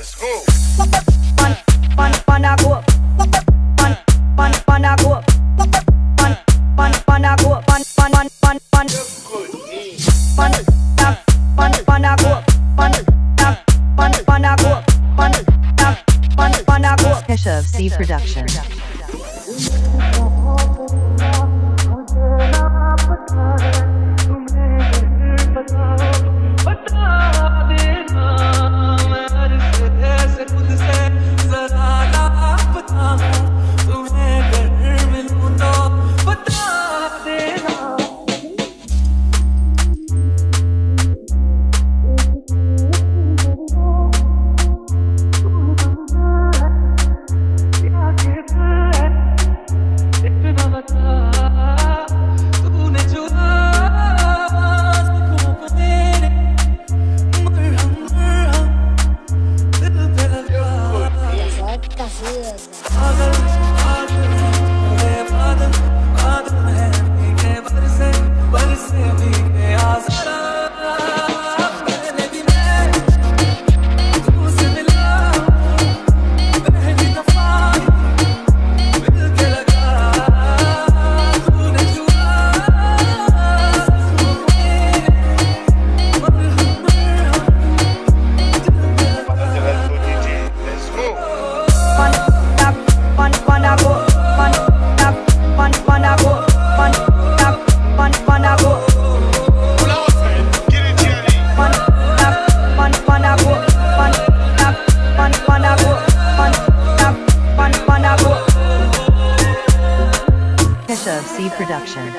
Let's go. Pan, pan, pan a go. Pan, pan, pan a go. Pan, pan, pan a go. Pan, pan, pan, pan, pan. Pan, pan, pan, pan a go. Pan, pan, pan, pan a go. Pan, pan, pan, pan a go. Keshav C Production. production. Deus. Of C Production.